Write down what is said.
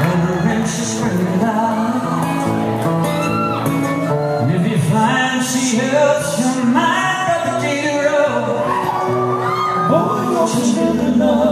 Never anxious for And if you find she helps your mind up the gator up you're just love.